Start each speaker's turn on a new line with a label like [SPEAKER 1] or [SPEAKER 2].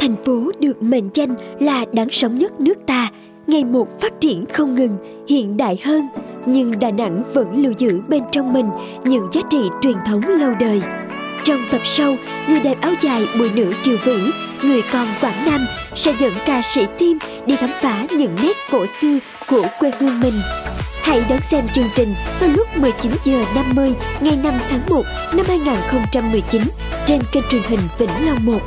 [SPEAKER 1] thành phố được mệnh danh là đáng sống nhất nước ta, ngày một phát triển không ngừng, hiện đại hơn, nhưng Đà Nẵng vẫn lưu giữ bên trong mình những giá trị truyền thống lâu đời. Trong tập sau, người đẹp áo dài bùi nữ Kiều Vĩ, người con Quảng Nam sẽ dẫn ca sĩ Tim đi khám phá những nét cổ xưa của quê hương mình. Hãy đón xem chương trình vào lúc 19 giờ 50 ngày 5 tháng 1 năm 2019 trên kênh truyền hình Vĩnh Long 1.